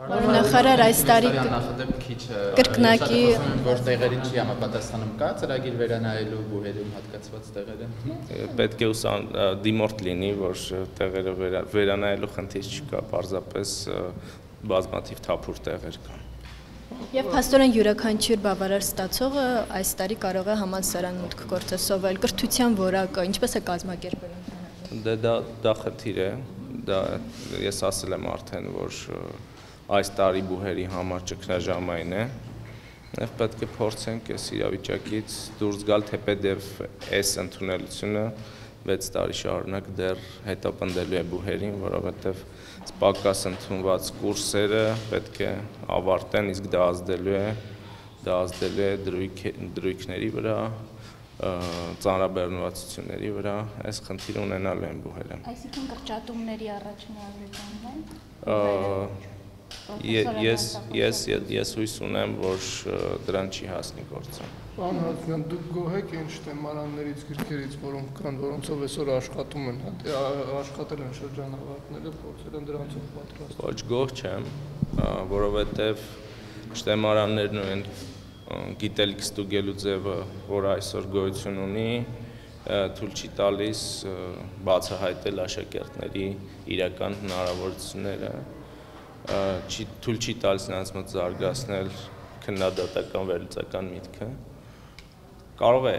Նախարար այս տարի նախադեպ քիչ կրկնակի որ տեղերին չի համապատասխանում կա ծրագիր վերանայելու բուհերում հատկացված տեղերը պետք է ուսան դիմորդ լինի որ տեղերը վերանայելու խնդիր չկա պարզապես բազմաթիվ թափուր տեղեր կան Եվ փաստորեն յուրաքանչյուր բավարար ստացողը այս տարի կարող է համալսարան մուտք գործել կրթության որակը ինչպես է կազմակերպել Դե դա դա խնդիր է դա ես ասել եմ արդեն որ այս տարի բուհերի համար ճգնաժամային է եւ պետք է փորձենք այս իրավիճակից դուրս գալ թեպեդև այս ընդունելությունը 6 տարի շարունակ դեռ հետապնդելու է բուհերին, որովհետեւ սպակաս ընդունված կուրսերը պետք է ավարտեն, իսկ դա ազդելու է դա ազդելու է դրույք դրույքների վրա, ծանրաբեռնվածությունների վրա այս խնդիրը ունենալու են բուհերը։ Այսինքն կրճատումների առաջնահերթությունն են ես ես ես հույս ունեմ, որ դրան չի հասնի գործը։ Հարությունյան, դուք գոհ եք այն շտեմարաններից, գրքերից, որոնք կան, որոնցով այսօր աշխատում են, աշխատել են շրջանավարտները, փորձել են դրանցով պատրաստել։ Ոչ գոհ չեմ, որովհետև շտեմարաններն ու այն գիտելիք ստուգելու ձևը, որը այսօր գոյություն ունի, թույլ չի տալիս բացահայտել աշակերտների իրական հնարավորությունները չի թույլ չի տալիս նրանց մոտ զարգացնել քննադատական վերլուծական միտքը կարող է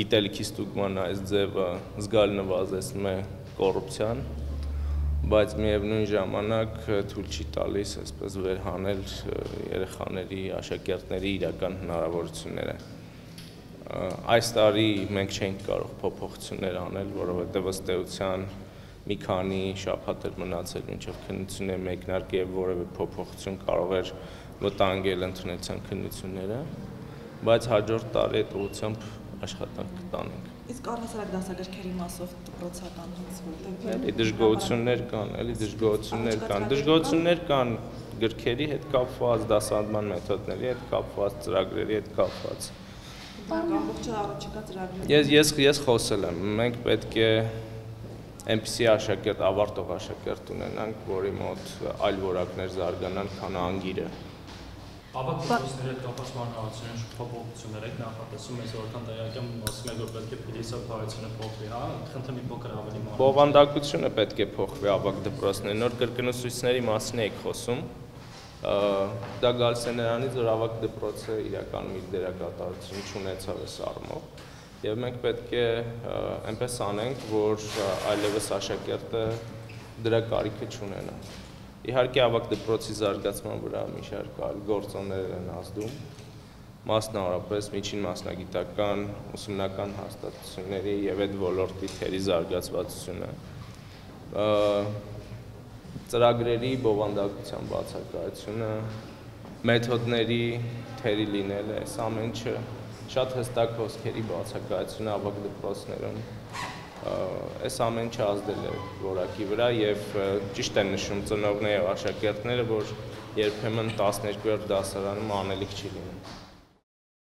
գիտելիքի ստուգման այս ձևը զգալ նվազեցնում է կոռուպցիան բայց միևնույն ժամանակ թույլ չի տալիս այսպես վերհանել երեխաների, աշակերտների իրական հնարավորությունները այս տարի մենք չենք կարող փոփոխություններ անել, որովհետև ըստ էության մի քանի շաբաթ էր մնացել մինչև քննությունը մեկնարկի եւ որևէ փոփոխություն կարող էր վտանգել ընդունեցան քննությունները, բայց հաջորդ տարի այդ ուղությամբ աշխատանք կտանենք։ Իսկ առհասարակ դասագրքերի մասով դպրոցական որտեղ էլի դժգոհություններ կան, էլի դժգոհություններ կան, դժգոհություններ կան գրքերի հետ կապված, դասադման մեթոդների հետ կապված, ծրագրերի հետ կապված։ Ամբողջը առաջիկա ծրագրերը։ Ես ես ես խոսել եմ, մենք պետք է այնպիսի աշակերտ, ավարտող աշակերտ ունենանք, որի մոտ այլ որակներ զարգանան, քան անգիրը։ Ավակ դպրոցների հետ կապված մանրավացիան փոփոխություններ եք նախատեսում, ես որքան տեղյակ եմ, ասում եք որ պետք է փիլիսոփայությունը փոխվի, հա, խնդրեմ մի փոքր ավելի մանր։ Բովանդակությունը պետք է փոխվի ավակ դպրոցների, նոր կրկնուսույցների մասին եք խոսում։ Դա գալիս է նրանից, որ ավակ դպրոցը իրականում իր դերակատարություն չունեցավ այս առումով եւ մենք պետք է այնպես անենք, որ այլևս աշակերտը դրա կարիքը չունենա։ Իհարկե ավակ դպրոցի զարգացման վրա մի շարք այլ գործոններ են ազդում, մասնավորապես միջին մասնագիտական ուսումնական հաստատությունների եւ այդ ոլորտի թերի զարգացվածությունը ծրագրերի բովանդակության բացակայությունը մեթոդների թերի լինելը, այս ամեն ինչը շատ հստակ հոսքերի բացակայությունը ավակ դպրոցներում այս ամեն ինչը ազդել է որակի վրա եւ ճիշտ են նշում ծնողները աշակերտները որ երբեմն 12-րդ դասարանում անելիք չի լինում